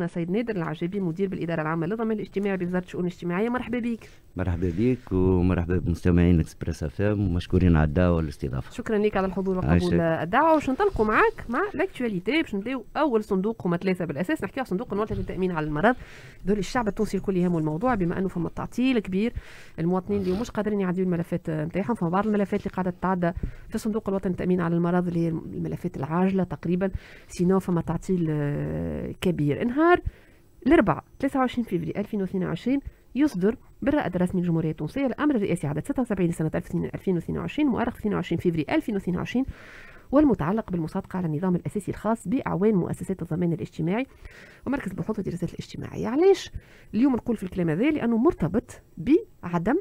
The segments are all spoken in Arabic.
ضيفنا سيد نادر العجابي مدير بالإدارة العامة للضمان الاجتماعي بوزارة الشؤون الاجتماعية. مرحبا بك. مرحبا بك ومرحبا بمستمعين Express FM ومشكورين على الدعوة والاستضافة. شكرا لك على الحضور وقبول الدعوة. باش ننطلقوا معك مع l'actualité باش نبدأو أول صندوق هما ثلاثة بالأساس. نحكيو صندوق الوطني للتامين على المرض. ذول الشعب التونسي الكل يهمه الموضوع بما أنه فما تعطيل كبير. المواطنين اليوم مش قادرين يعديوا الملفات نتاعهم فما بعض الملفات اللي قاعدة تتعدى في الصندوق الوطني للتامين على المرض اللي هي الملفات العاجلة تقريبا. سينو فما تعطيل كبير. نهار الأربعاء 23 فبراير 2022 يصدر بالرائد الرسمي للجمهورية التونسية الأمر الرئاسي عدد 76 سنة 2022 مؤرخ 22 فبراير 2022 والمتعلق بالمصادقة على النظام الأساسي الخاص بأعوان مؤسسات الضمان الاجتماعي ومركز البحوث والدراسات الاجتماعية. علاش؟ اليوم نقول في الكلام هذا لأنه مرتبط بعدم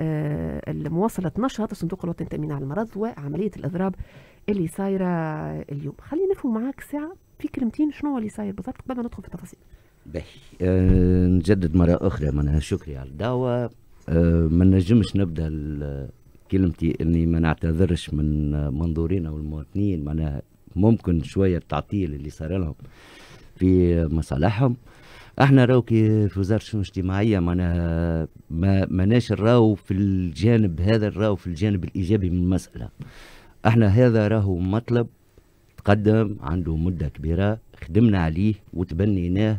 آه مواصلة نشاط الصندوق الوطني للتأمين على المرض وعملية الإضراب اللي صايرة اليوم. خلينا نفهم معاك ساعة في كلمتين شنو اللي صاير بالضبط قبل ما ندخل في التفاصيل؟ باهي. أه نجدد مرة أخرى معناها شكري على الدعوة. أه ما نجمش نبدأ كلمتي إني ما نعتذرش من منظورينا والمواطنين معناها ممكن شوية التعطيل اللي صار لهم في مصالحهم. إحنا راو كي في وزارة الشؤون الاجتماعية معناها ما ماناش راو في الجانب هذا راو في الجانب الإيجابي من المسألة. إحنا هذا راهو مطلب تقدم عنده مدة كبيرة خدمنا عليه وتبنيناه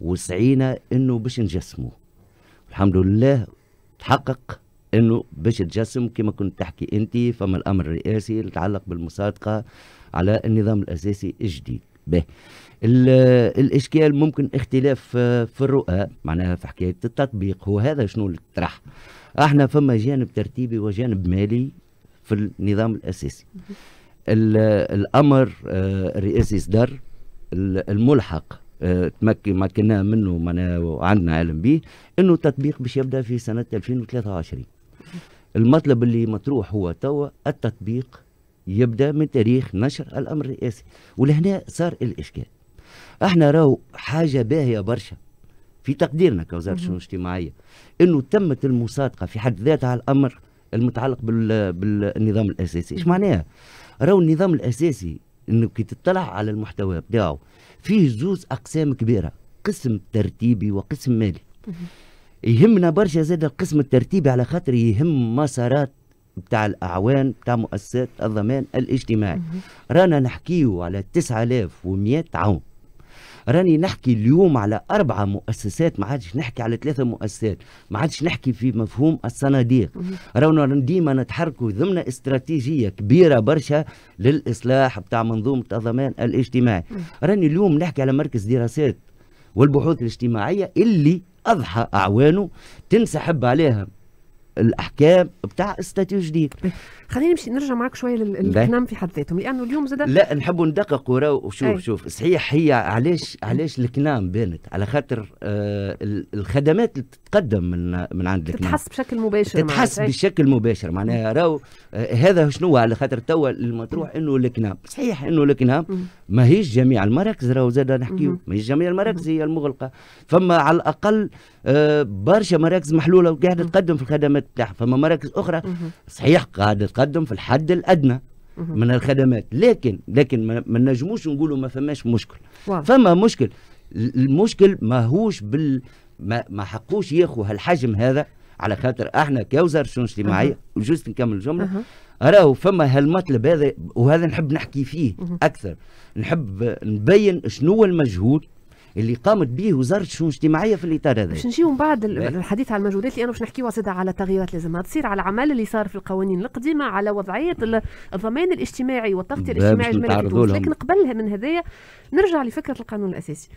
وسعينا إنه باش نجسموه الحمد لله تحقق إنه باش تجسم كما كنت تحكي أنت فما الأمر الرئاسي يتعلق بالمصادقة على النظام الأساسي الجديد. به. الإشكال ممكن اختلاف في الرؤى معناها في حكاية التطبيق. هو هذا شنو اللي طرح؟ إحنا فما جانب ترتيبي وجانب مالي في النظام الأساسي. الأمر آه، الرئاسي صدر الملحق آه، تمكن مكناه منه معناها وعندنا علم به إنه التطبيق باش يبدأ في سنة 2023 المطلب اللي مطروح هو توا التطبيق يبدأ من تاريخ نشر الأمر الرئاسي ولهنا صار الإشكال. إحنا راهو حاجة باهية برشا في تقديرنا كوزارة الشؤون الاجتماعية إنه تمت المصادقة في حد ذاتها على الأمر المتعلق بالنظام الأساسي. إيش معناها؟ راهو النظام الأساسي إنه كي تطلع على المحتوى بتاعه فيه زوز أقسام كبيرة قسم ترتيبي وقسم مالي. يهمنا برشا زاد القسم الترتيبي على خاطر يهم مسارات بتاع الأعوان بتاع مؤسسات الضمان الاجتماعي. رانا نحكيو على 9100 عون. راني نحكي اليوم على أربعة مؤسسات ما عادش نحكي على ثلاثة مؤسسات ما عادش نحكي في مفهوم الصناديق. رانا ديما نتحركوا ضمن استراتيجية كبيرة برشا للإصلاح بتاع منظومة الضمان الاجتماعي. راني اليوم نحكي على مركز دراسات والبحوث الاجتماعية اللي أضحى أعوانه تنسحب عليها الأحكام بتاع استاتيو جديد. خلينا نمشي نرجع معك شوية للكنام في حد ذاتهم لأنه اليوم زاد لا نحبوا ندقق وراو شوف أي. شوف صحيح هي علاش علاش الكنام بانت؟ على خاطر آه الخدمات اللي تتقدم من من عند الكنام تتحس بشكل مباشر تتحس بشكل مباشر معناها راو آه هذا شنو؟ على خاطر توا المطروح إنه الكنام صحيح إنه الكنام ماهيش جميع المراكز راهو زاد نحكيو. ماهيش جميع المراكز هي المغلقة. فما على الأقل آه برشا مراكز محلولة وقاعدة تقدم في الخدمات. بتاعها. فما مراكز أخرى صحيح قاعدة تقدم في الحد الأدنى من الخدمات. لكن لكن ما نجموش نقولوا ما فماش مشكل. فما مشكل. المشكل ماهوش بال ما, ما حقوش ياخذوا هالحجم هذا. على خاطر إحنا كوزارة الشؤون الاجتماعيه وجوز نكمل الجمله راهو فما هالمطلب هذا وهذا نحب نحكي فيه أكثر. نحب نبين شنو المجهود اللي قامت به وزارة الشؤون الاجتماعية في الإطار هذا. باش نجيو من بعد الحديث على المجهودات اللي أنا باش نحكيو على تغييرات لازمها تصير على الأعمال اللي صار في القوانين القديمة على وضعية الضمان الاجتماعي والتغطيه الاجتماعي لكن قبل من هذايا نرجع لفكرة القانون الأساسي.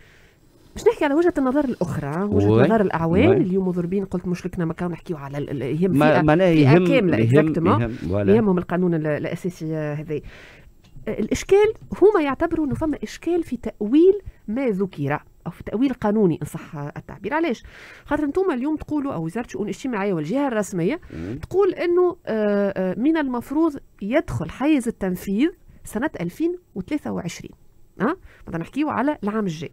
باش نحكي على وجهة النظر الأخرى وجهة نظر الاعوان اللي اليوم مضربين قلت مشكلتنا ما كانوا نحكيو على يهم فئه, يهم كاملة يهم يهمهم القانون الأساسي هذا الإشكال هما يعتبروا انه فما إشكال في تأويل ما ذكر أو في تأويل قانوني إن صح التعبير. علاش؟ خاطر أنتم اليوم تقولوا أو وزارة الشؤون الاجتماعية والجهة الرسمية تقول إنه آه، آه، من المفروض يدخل حيز التنفيذ سنة 2023 ها؟ أه؟ نحكيو على العام الجاي.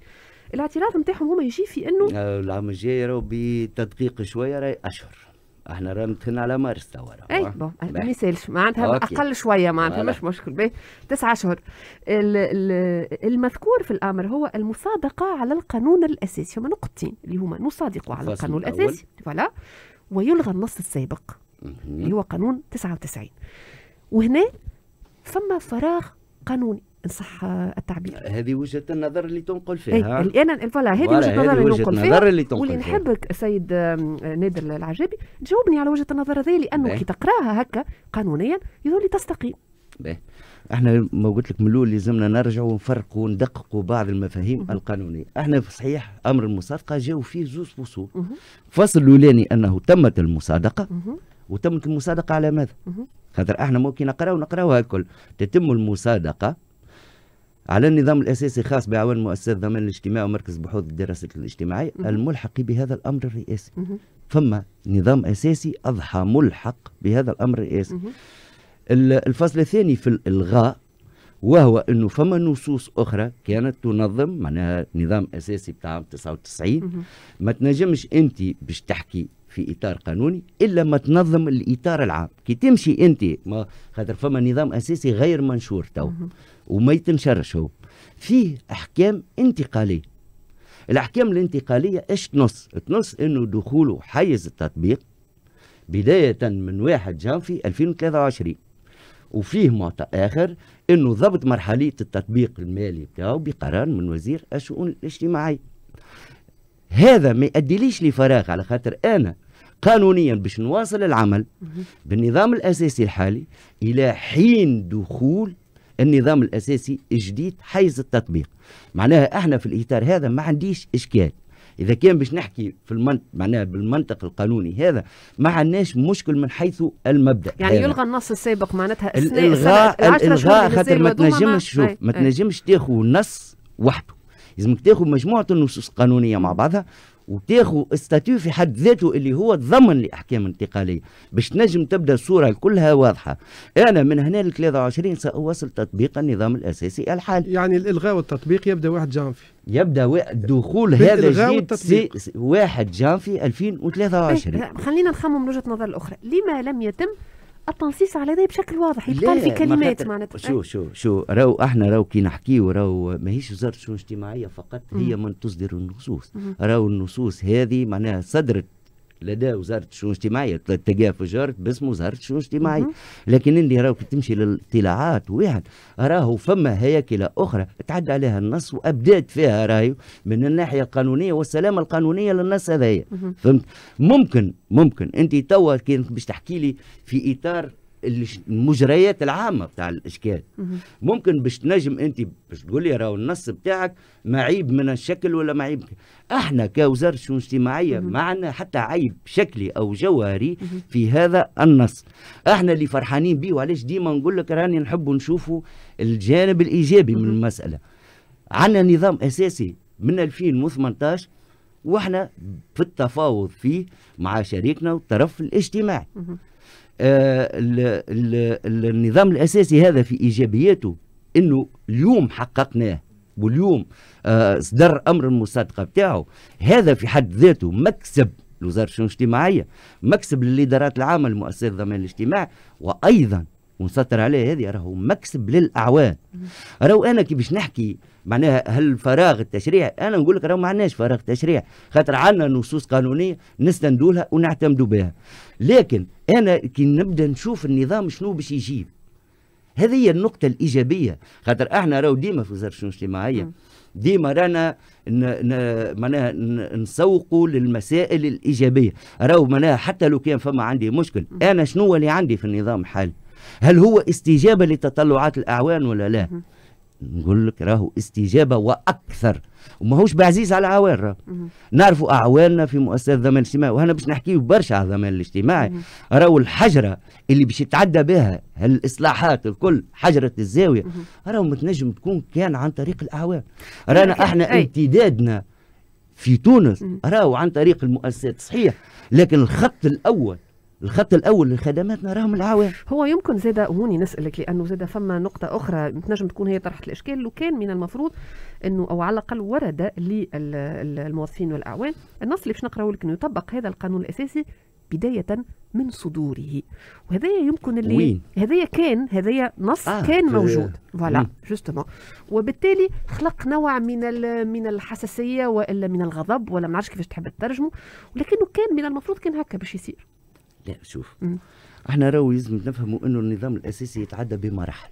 الاعتراض نتاعهم هما يجي في إنه آه، العام الجاي راهو بتدقيق شوية راهي أشهر. إحنا رانا دخلنا على مارس توا إي بون ما يسالش معناتها أقل شوية معناتها مش مشكل. باهي تسعة اشهر المذكور في الأمر هو المصادقة على القانون الأساسي. هما نقطتين. اللي هما نصادق على القانون الأساسي. voilà. ويلغى النص السابق. اللي هو قانون 99 وهنا فما فراغ قانوني. ان صح التعبير. هذه وجهة النظر اللي تنقل فيها. اي أنا voilà هذه وجهة النظر اللي ننقل فيها. اللي واللي نحبك سيد نادر العجابي تجاوبني على وجهة النظر هذه لأنه كي تقراها هكا قانونيا يظل تستقيم. باهي أحنا ما قلت لك من الأول لازمنا نرجعوا ونفرقوا وندققوا بعض المفاهيم مه. القانونية. أحنا صحيح أمر المصادقة جاوا فيه زوج فصول الفصل الأولاني أنه تمت المصادقة. مه. وتمت المصادقة على ماذا؟ خاطر أحنا ممكن نقراو نقراوها الكل. تتم المصادقة على النظام الأساسي خاص بعون مؤسسات الضمان الاجتماعي ومركز بحوث الدراسات الاجتماعية الملحق بهذا الأمر الرئاسي فما نظام أساسي أضحى ملحق بهذا الأمر الرئاسي الفصل الثاني في الالغاء وهو إنه فما نصوص أخرى كانت تنظم معناها نظام أساسي بتاع 99 ما تنجمش أنت باش تحكي في إطار قانوني إلا ما تنظم الإطار العام. كي تمشي أنت ما خاطر فما نظام أساسي غير منشور تو. وما يتنشرش هو فيه أحكام انتقالية. الأحكام الانتقالية إيش تنص؟ تنص إنه دخوله حيز التطبيق بداية من 1 جانفي 2023 وفيه معطى آخر إنه ضبط مرحليه التطبيق المالي بتاعه بقرار من وزير الشؤون الاجتماعيه هذا ما يؤديليش لفراغ على خاطر أنا قانونيا باش نواصل العمل بالنظام الأساسي الحالي إلى حين دخول النظام الأساسي الجديد حيز التطبيق. معناها إحنا في الإطار هذا ما عنديش إشكال. إذا كان باش نحكي في المنطق معناها بالمنطق القانوني هذا ما عندناش مشكل من حيث المبدأ يعني هذا. يلغى النص السابق معناتها الإلغاء الالغاء خاطر ما تنجمش شوف ما تنجمش تاخذ نص وحده. لازمك تاخذ مجموعة النصوص القانونية مع بعضها وتاخذ استاتيو في حد ذاته اللي هو ضمن لأحكام انتقالية. باش تنجم تبدأ الصورة كلها واضحة. أنا من هنا ل 23 سأواصل تطبيق النظام الأساسي الحالي. يعني الإلغاء والتطبيق يبدأ 1 جانفي. يبدأ دخول هذا جديد c'est 1 جانفي 2023 خلينا نخمم من وجهة نظر الأخرى. لما لم يتم التنصيص على ذلك بشكل واضح يتقال في كلمات معناتها. شو شو شو راو إحنا راو كي نحكيو راو ماهيش وزارة الشؤون الاجتماعيه فقط هي من تصدر النصوص. راو النصوص هذه معناها صدرت لدى وزارة الشؤون الاجتماعية تلقاها في جارت باسم وزارة الشؤون الاجتماعية. لكن اللي راهو تمشي للاطلاعات واحد راهو فما هياكل أخرى تعدى عليها النص وأبدات فيها راهي من الناحية القانونية والسلامة القانونية للنص هذايا. فهمت؟ ممكن ممكن. انت توا كنت باش تحكي لي في إطار المجريات العامة بتاع الإشكال. ممكن باش تنجم أنت باش تقول لي راهو النص بتاعك معيب من الشكل ولا معيب؟ إحنا كوزارة الشؤون الاجتماعيه ما عندنا حتى عيب شكلي أو جوهري في هذا النص. إحنا اللي فرحانين به وعلاش ديما نقول لك راني نحب نشوفوا الجانب الإيجابي من المسألة. عندنا نظام أساسي من 2018 وإحنا في التفاوض فيه مع شريكنا والطرف الاجتماعي. النظام الأساسي هذا في إيجابياته إنه اليوم حققناه واليوم آه صدر أمر المصادقة بتاعه. هذا في حد ذاته مكسب لوزارة الشؤون الاجتماعية مكسب للإدارات العامة لمؤسسات الضمان الاجتماعي وأيضا ونسطر عليه هذه راهو مكسب للاعوان راهو أنا كي باش نحكي معناها هل فراغ التشريع أنا نقول لك راهو ما عندناش فراغ تشريع خاطر عندنا نصوص قانونية نستندوا لها ونعتمدوا بها. لكن أنا كي نبدأ نشوف النظام شنو باش يجيب هذه هي النقطة الإيجابية. خاطر إحنا راهو ديما في وزارة الشؤون الاجتماعية ديما رانا معناها نسوقوا للمسائل الإيجابية. راهو معناها حتى لو كان فما عندي مشكل أنا شنو اللي عندي في النظام الحالي؟ هل هو استجابة لتطلعات الأعوان ولا لا؟ نقول لك راهو استجابة وأكثر. وماهوش بعزيز على العوان راهو نعرفوا أعواننا في مؤسسات الضمان الاجتماعي وهنا باش نحكيو برشا على الضمان الاجتماعي. راهو الحجرة اللي باش يتعدى بها هالإصلاحات الكل حجرة الزاوية راهو متنجم تكون كان عن طريق الأعوان. رانا إحنا امتدادنا في تونس راهو عن طريق المؤسسات صحيح. لكن الخط الأول الخط الأول لخدماتنا راهم العوام هو يمكن زاد هوني نسألك لأنه زاد فما نقطة أخرى تنجم تكون هي طرحت الإشكال لو كان من المفروض إنه أو على الأقل ورد للموظفين والاعوان النص اللي باش نقرأه لك إنه يطبق هذا القانون الأساسي بداية من صدوره. وهذا يمكن اللي وين؟ هذايا كان هذايا نص آه، كان موجود. voilà. justement. وبالتالي خلق نوع من من الحساسية وإلا من الغضب ولا ما نعرفش كيفاش تحب تترجمه ولكنه كان من المفروض كان هكا باش يصير. شوف. إحنا راهو لازم نفهموا انه النظام الأساسي يتعدى بمراحل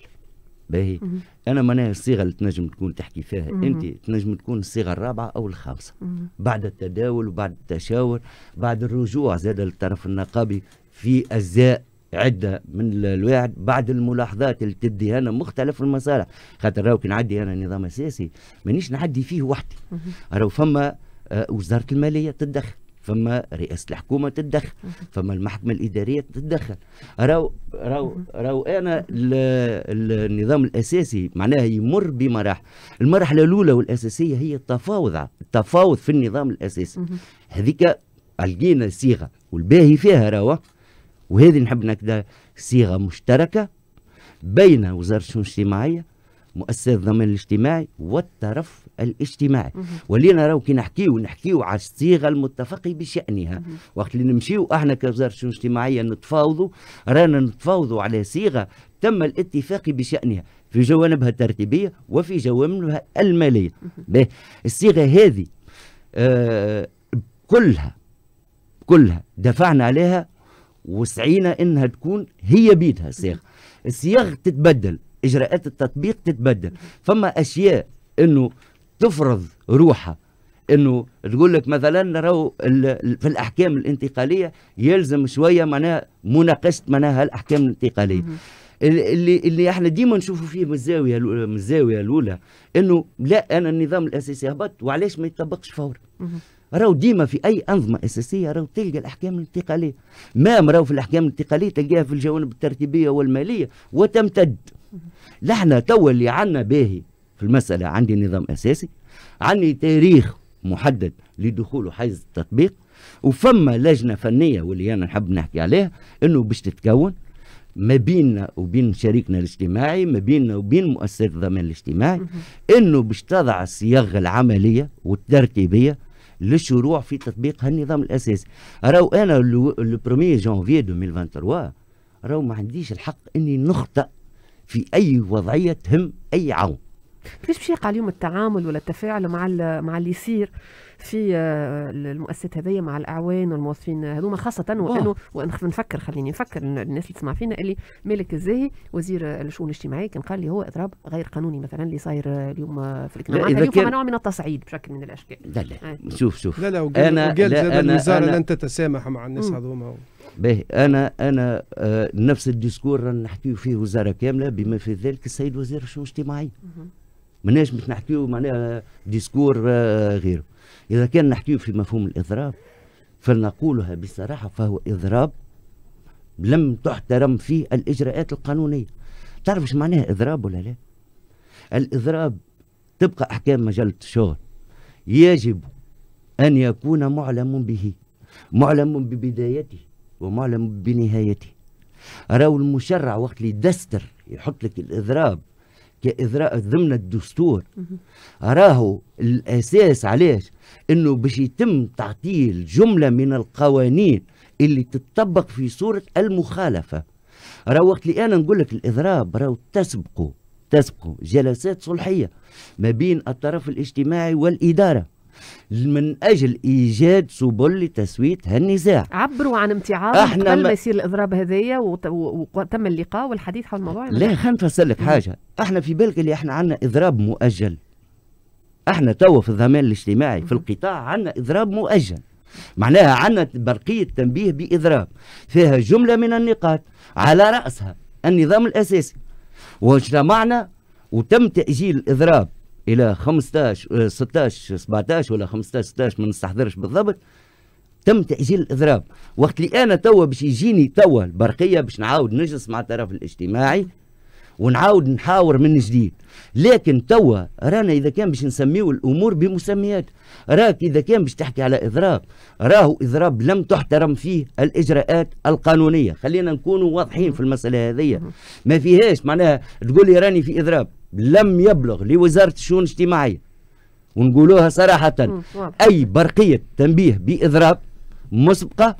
باهي. أنا معناها الصيغة اللي تنجم تكون تحكي فيها مم. انت تنجم تكون الصيغة الرابعة أو الخامسة. بعد التداول وبعد التشاور بعد الرجوع زاد للطرف النقابي في أجزاء عدة من ال- الواحد بعد الملاحظات اللي تديها لنا مختلف المصالح خاطر راهو كي نعدي أنا نظام أساسي مانيش نعدي فيه وحدي. راهو فما آه، وزارة المالية تتدخل فما رئاسه الحكومة تتدخل فما المحكمة الإدارية تتدخل راهو راهو راهو أنا ال- ال- النظام الأساسي معناها يمر بمراحل المرحلة الأولى والأساسية هي التفاوض التفاوض في النظام الأساسي. هذيك لقينا صيغة والباهي فيها راهو وهذه نحب نكدا صيغة مشتركة بين وزارة الشؤون الاجتماعية مؤسسات الضمان الاجتماعي والطرف الاجتماعي. ولينا راهو كي نحكيو نحكيو على الصيغة المتفق بشأنها. وقت اللي نمشيو أحنا كوزارة الشؤون الاجتماعية نتفاوضوا رانا نتفاوضوا على صيغة تم الاتفاق بشأنها. في جوانبها الترتيبية وفي جوانبها المالية. الصيغة هذه آه كلها كلها دفعنا عليها وسعينا إنها تكون هي بيدها الصيغ الصيغ تتبدل. إجراءات التطبيق تتبدل. فما أشياء إنه تفرض روحها إنه تقول لك مثلا راهو في الأحكام الانتقالية يلزم شوية معناها مناقشة معناها الاحكام الانتقالية. اللي اللي إحنا ديما نشوفوا فيه من الزاوية الأولى- من الزاوية الأولى إنه لا أنا النظام الأساسي هبط وعلاش ما يطبقش فورا. راهو ديما في أي أنظمة أساسية راهو تلقى الأحكام الانتقالية. ما راهو في الأحكام الانتقالية تلقاها في الجوانب الترتيبية والمالية وتمتد. لا إحنا توا اللي عنا باهي في المسألة عندي نظام أساسي عندي تاريخ محدد لدخوله حيز التطبيق وفما لجنة فنية واللي أنا نحب نحكي عليها إنه باش تتكون ما بيننا وبين شريكنا الاجتماعي ما بيننا وبين مؤسسات الضمان الاجتماعي إنه باش تضع الصياغة العملية والترتيبيه للشروع في تطبيق هالنظام الأساسي. راهو أنا لو 1 جانفي 2023 راهو ما عنديش الحق إني نخطئ في أي وضعية تهم أي عون. كيفاش باش يقع اليوم التعامل ولا التفاعل مع ال- مع اللي يصير في آه، المؤسسات هذيا مع الأعوان والموظفين هذوما خاصة وانه ونخ- نفكر خليني نفكر الناس اللي تسمع فينا اللي مالك الزاهي وزير الشؤون الاجتماعية كان قال لي هو إضراب غير قانوني مثلا اللي صاير آه، اليوم آه، في الاجتماع اليوم كان- نوع من التصعيد بشكل من الأشكال. لا لا أي. شوف شوف. لا لا وقال, أنا- وقال لا، الوزارة لن تتسامح مع الناس. هذوما. باهي أنا أنا آه نفس ال discours رانا نحكيو فيه وزارة كاملة بما في ذلك السيد وزير الشؤون الاجتماعيه. ماناش باش نحكيو معناها discours آه غيره. إذا كان نحكيو في مفهوم الإضراب فلنقولها بصراحة فهو إضراب لم تحترم فيه الإجراءات القانونية. تعرف إيش معناها إضراب ولا لا؟ الإضراب تبقى أحكام مجلة الشغل يجب أن يكون معلم به معلم ببدايته. ومعلم بنهايته راهو المشرع وقت اللي يدستر يحط لك الإضراب كإضراب ضمن الدستور. راهو الأساس علاش؟ إنه باش يتم تعطيل جملة من القوانين اللي تطبق في صورة المخالفة. راهو وقت اللي أنا نقول لك الإضراب راهو تسبقه تسبقه جلسات صلحية ما بين الطرف الاجتماعي والإدارة. من أجل إيجاد سبل لتسوية هالنزاع. عبروا عن امتعاض إحنا قبل ما- ما يصير الإضراب هذايا وتم اللقاء والحديث حول الموضوع. لا خلينا نفسر لك. حاجة. إحنا في بالك اللي إحنا عندنا إضراب مؤجل. إحنا توا في الضمان الاجتماعي في. القطاع عندنا إضراب مؤجل. معناها عندنا برقية تنبيه بإضراب. فيها جملة من النقاط على رأسها النظام الأساسي. واجتمعنا وتم تأجيل الإضراب إلى 15 آه، 16 17 ولا 15 16 ما نستحضرش بالضبط. تم تأجيل الإضراب. وقت اللي أنا توا باش يجيني توا البرقية باش نعاود نجلس مع الطرف الاجتماعي ونعاود نحاور من جديد. لكن توا رانا إذا كان باش نسميو الأمور بمسميات. راك إذا كان باش تحكي على إضراب راهو إضراب لم تحترم فيه الإجراءات القانونية. خلينا نكونوا واضحين في المسألة هذه ما فيهاش معناها تقول لي راني في إضراب. لم يبلغ لوزارة الشؤون الاجتماعية. ونقولوها واضح. أي برقية تنبيه بإضراب مسبقة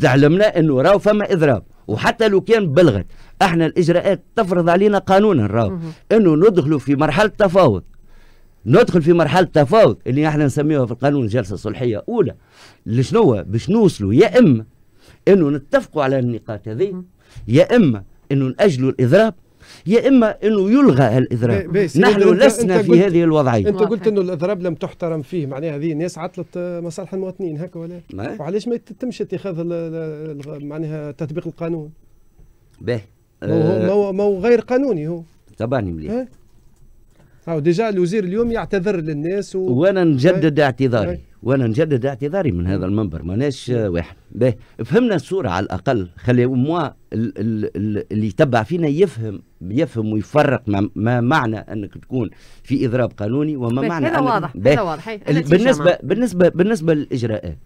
تعلمنا إنه راهو فما إضراب. وحتى لو كان بلغت إحنا الإجراءات تفرض علينا قانونا راهو مهم. إنه ندخلوا في مرحلة تفاوض. ندخل في مرحلة تفاوض اللي إحنا نسميها في القانون جلسه صلحيه اولى لشنو باش نوصلوا يا إما إنه نتفقوا على النقاط هذه. يا إما إنه نأجلوا الإضراب. يا إما إنه يلغى الإضراب. نحن لسنا في هذه الوضعية. أنت. قلت إنه الإضراب لم تحترم فيه معناها هذه ناس عطلت آه، مصالح المواطنين هكا ولا؟ ما- وعلاش ما يتمش اتخاذ معناها تطبيق القانون؟ باهي ما هو ما آه، هو- ما هو غير قانوني هو. تبعني مليح. ها؟ هاو ديجا الوزير اليوم يعتذر للناس و... وأنا نجدد اعتذاري. وأنا نجدد اعتذاري من هذا المنبر. ماناش واحد. باهي فهمنا الصورة على الأقل. خلي موا ال- ال- ال- اللي يتبع فينا يفهم يفهم ويفرق ما, ما معنى أنك تكون في إضراب قانوني وما معنى هذا واضح. هذا واضح. بالنسبة. بالنسبة بالنسبة للإجراءات.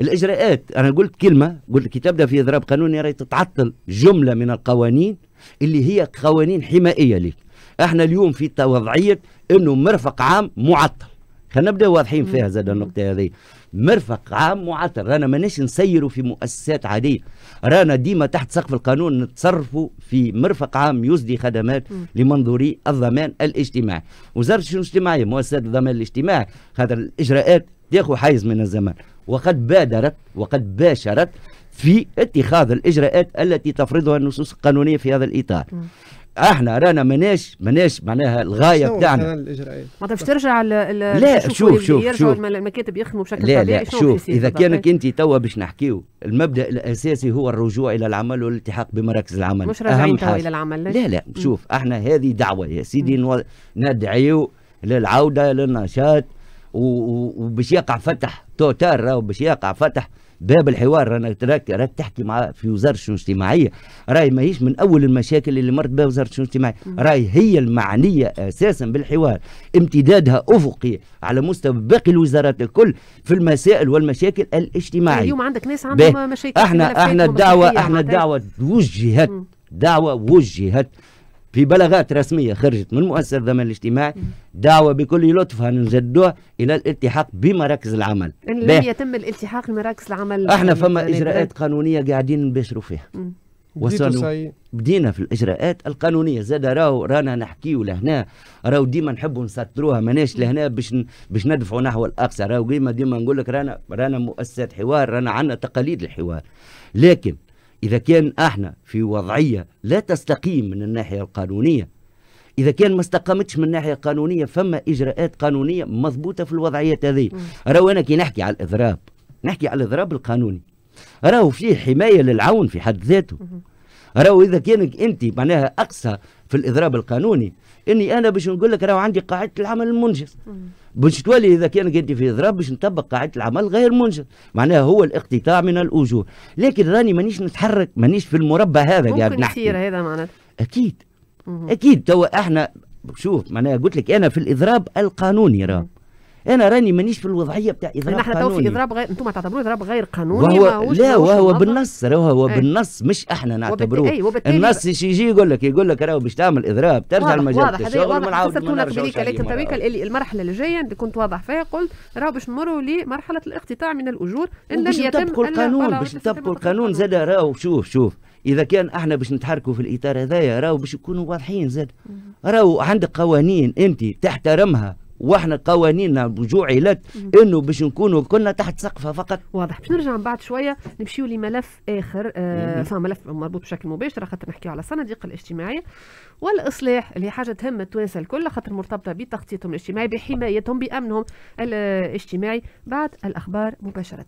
الإجراءات أنا قلت كلمة قلت كي تبدأ في إضراب قانوني راهي تتعطل جملة من القوانين اللي هي قوانين حمائيه لك إحنا اليوم في وضعيه إنه مرفق عام معطل. خلينا نبدا واضحين فيها زاد النقطة هذه. مرفق عام معطل رانا ماناش نسيروا في مؤسسات عادية. رانا ديما تحت سقف القانون نتصرفوا في مرفق عام يسدي خدمات. لمنظوري الضمان الاجتماعي. وزارة الشؤون الاجتماعية مؤسسات الضمان الاجتماعي خاطر الإجراءات تاخذ حيز من الزمان. وقد بادرت وقد باشرت في اتخاذ الإجراءات التي تفرضها النصوص القانونية في هذا الإطار. إحنا رانا ماناش ماناش معناها الغاية شنو بتاعنا. ما باش ترجع ال- لا، شوف- شوف- يرجعوا المكاتب يخدموا بشكل لا طبيعي لا شوف إذا؟ كانك أنت توا باش نحكيو المبدأ الأساسي هو الرجوع إلى العمل والالتحاق بمراكز العمل. مش راجعين توا. إلى العمل؟ لا لا شوف إحنا هذه دعوة يا سيدي نو... ندعيو للعودة للنشاط وباش يقع فتح توتال راهو باش يقع فتح باب الحوار رانا راك راك تحكي مع في وزارة الشؤون الاجتماعية راهي ماهيش من أول المشاكل اللي مرت بها وزارة الشؤون الاجتماعية راهي هي المعنية أساسا بالحوار امتدادها أفقي على مستوى باقي الوزارات الكل في المسائل والمشاكل الاجتماعية اليوم عندك ناس. عندهم مشاكل إحنا إحنا الدعوه إحنا. الدعوه وجهت. دعوة وجهت في بلاغات رسمية خرجت من مؤسسة الضمان الاجتماعي دعوة بكل لطفها نجدوها إلى الالتحاق بمراكز العمل. إن لم. يتم الالتحاق بمراكز العمل إحنا فما يعني إجراءات قانونية قاعدين نباشروا فيها. وصلوا. بدينا في الإجراءات القانونية. زاد راهو رانا نحكيو لهنا. راهو ديما نحبوا نسطروها. ماناش لهنا باش باش ندفعوا نحو الأقصى. راهو ديما ديما نقول لك رانا رانا مؤسسات حوار رانا عندنا تقاليد الحوار. لكن إذا كان إحنا في وضعية لا تستقيم من الناحية القانونية إذا كان ما استقامتش من الناحية القانونية فما إجراءات قانونية مضبوطة في الوضعيات هذه. راهو أنا كي نحكي على الإضراب نحكي على الإضراب القانوني. راهو فيه حماية للعون في حد ذاته. راهو إذا كانك أنت معناها أقصى في الإضراب القانوني إني أنا باش نقول لك راهو عندي قاعدة العمل المنجز. باش تولي إذا كانك أنت في إضراب باش نطبق قاعدة العمل غير منجز معناها هو الاقتطاع من الأجور. لكن راني مانيش نتحرك مانيش في المربع هذا قاعد ممكن نحكي. يصير هذا معناتها. أكيد. مهم. أكيد. توا إحنا شوف معناها قلت لك أنا في الإضراب القانوني راه أنا راني مانيش في الوضعيه بتاع إضراب نحن تو في إضراب غير أنتم تعتبروه إضراب غير قانوني وهو لا وهو. بالنص راهو هو أي. بالنص مش إحنا نعتبروه. أي، وبالتالي النص يجي يقول لك يقول لك راهو باش تعمل إضراب ترجع لمجلة الشغل واضح. عليه لكن تويك المرحلة اللي جاية اللي كنت واضح فيها قلت راهو باش نمروا لمرحلة الاقتطاع من الأجور إن لم يتم القانون باش نطبقوا القانون زاد راهو شوف شوف إذا كان إحنا باش نتحركوا في الإطار هذايا راهو باش يكونوا واضحين زاد. راهو عندك قوانين أنت تحترمها وإحنا قوانيننا جعلت إنه باش نكونوا كنا تحت سقفها فقط. واضح. باش نرجع من بعد شوية نمشيو لملف آخر آه ملف مربوط بشكل مباشر خاطر نحكيو على الصناديق الاجتماعيه والإصلاح اللي حاجة تهم التوانسة الكل خاطر مرتبطة بتغطيتهم الاجتماعي بحمايتهم بأمنهم الاجتماعي. بعد الأخبار مباشرة.